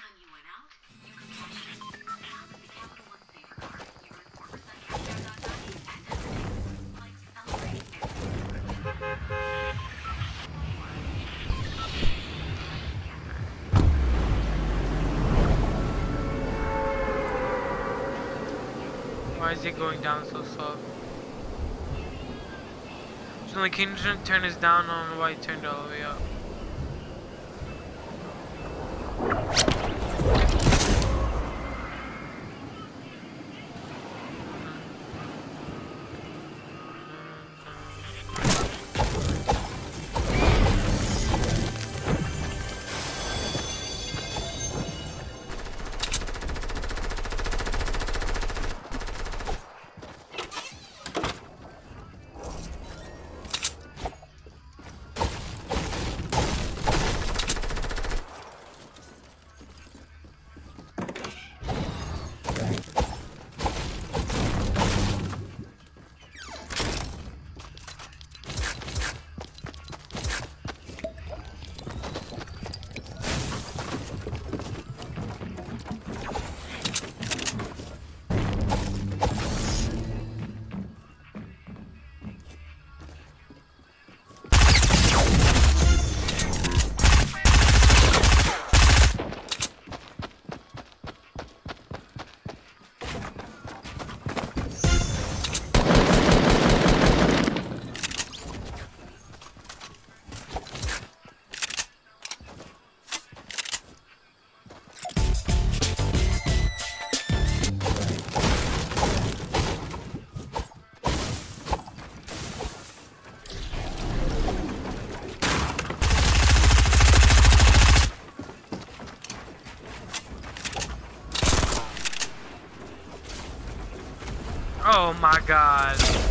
time you went out, you could cash in Why is it going down so slow? So like, King turn this down? on why it turned all the way up. My god.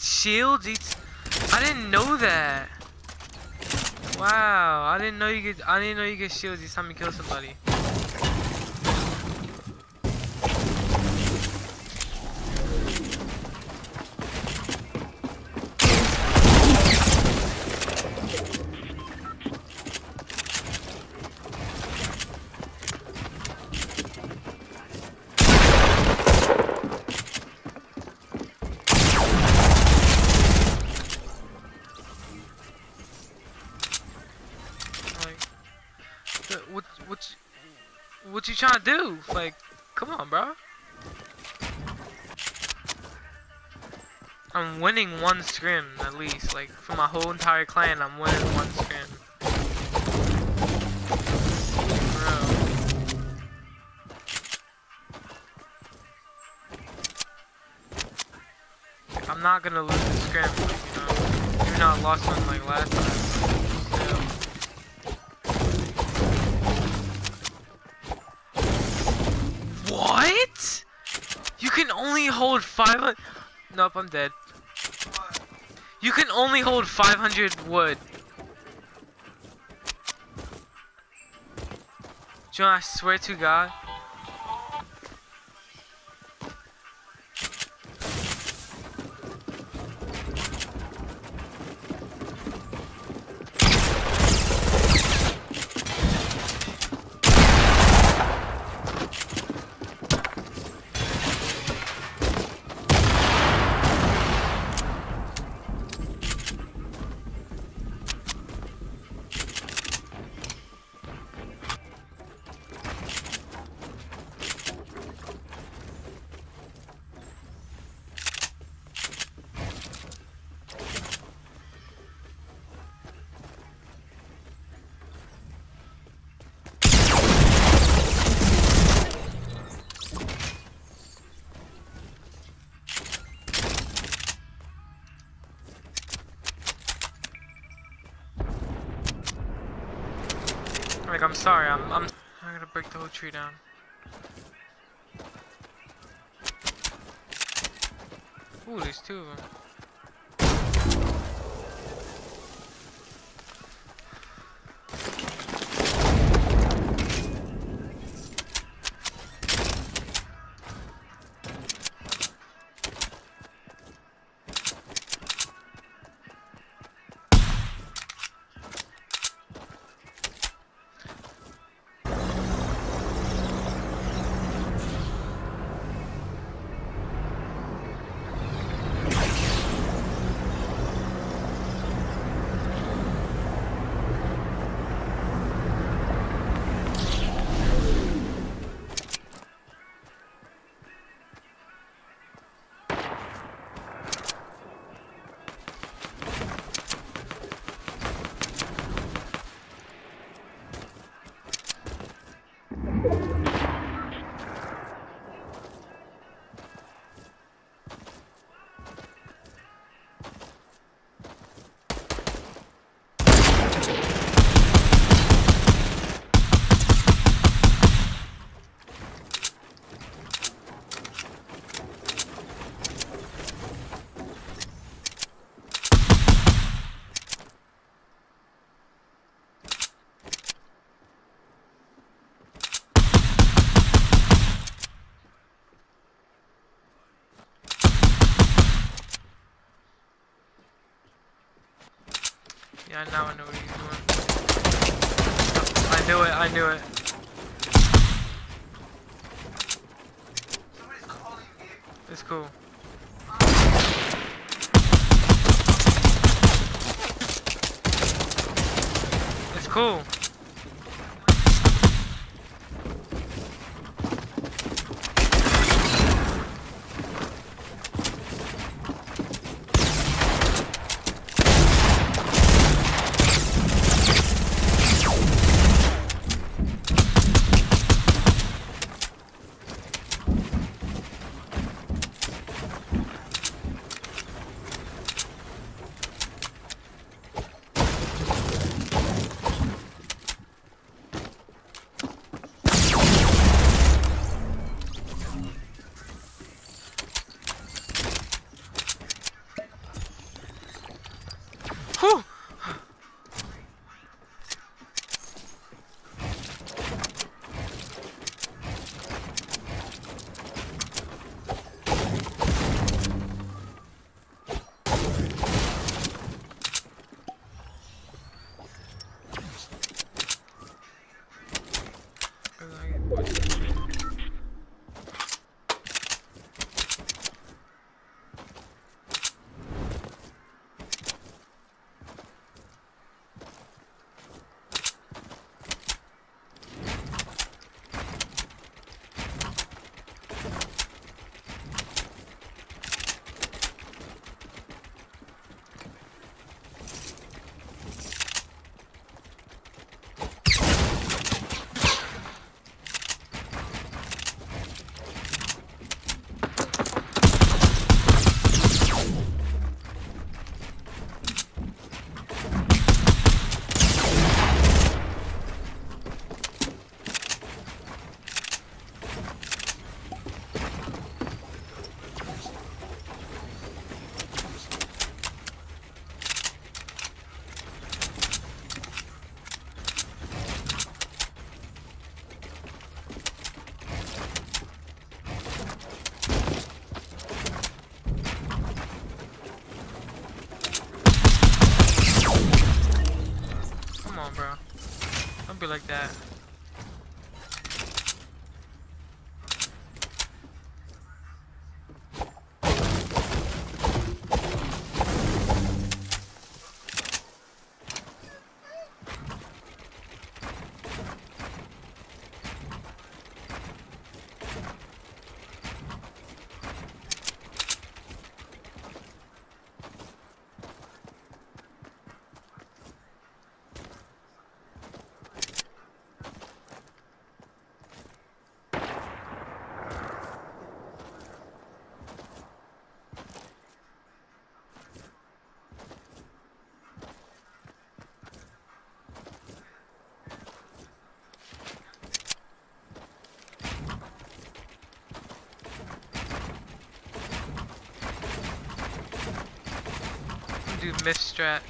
Shields. I didn't know that. Wow, I didn't know you get. I didn't know you get shields each time you kill somebody. What, what, you- what you trying to do? Like, come on, bro. I'm winning one scrim at least. Like, for my whole entire clan, I'm winning one scrim. I'm not gonna lose the scrim. You know, you're not lost one like last time. Hold 500. Nope, I'm dead. You can only hold 500 wood. John, I swear to God. I'm sorry. I'm I'm I'm gonna break the whole tree down. Ooh, there's two of them. I know what he's doing. I knew it, I knew it. It's cool. It's cool. Come strat.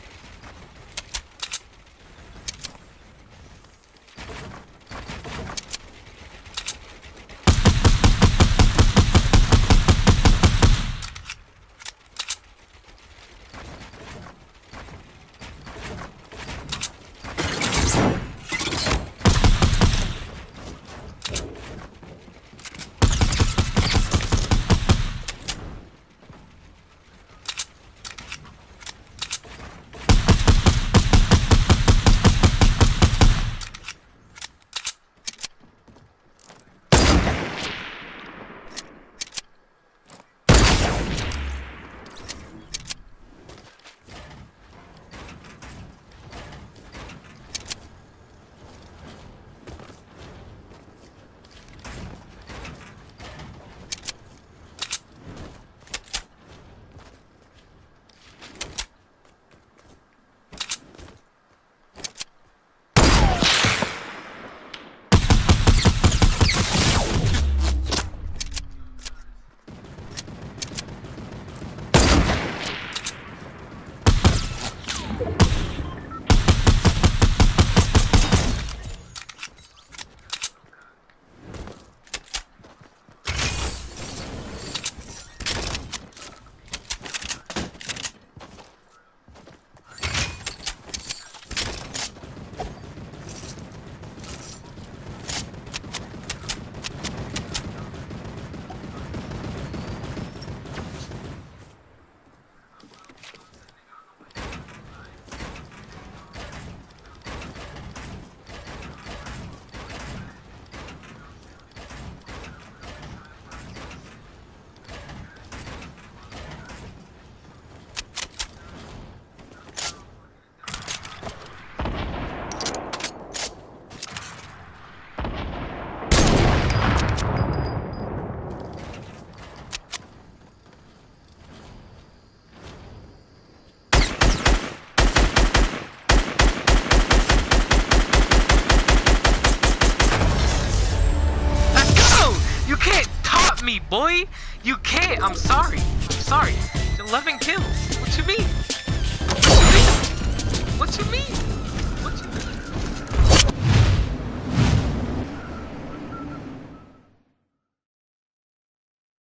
I'm sorry. I'm sorry. 11 kills.